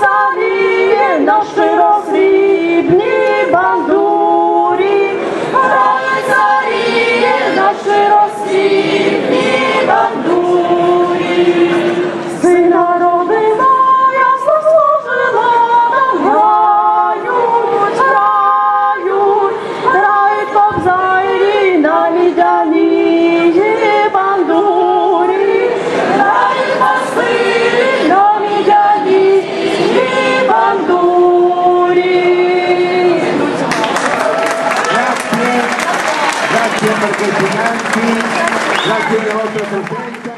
sorry. Alla vostra presenza.